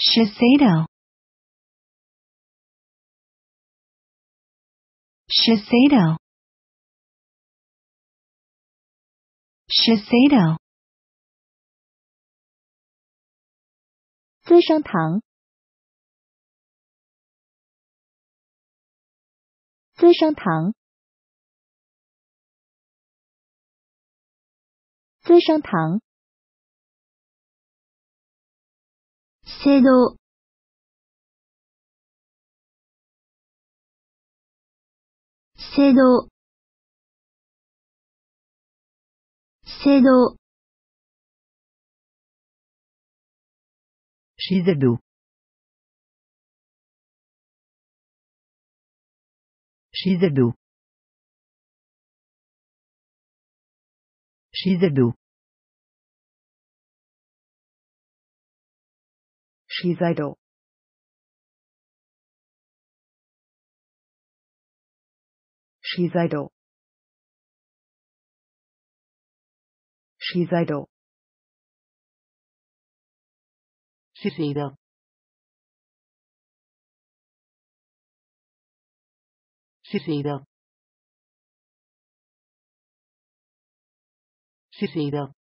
Shiseido. Shiseido. Shiseido. 资生堂，资生堂，资生堂。制度制度制度 Shizedu. Shizedu. Shizedu. Shiseido. Shiseido. Shizedo. Shiseido. Shiseido. Shiseido.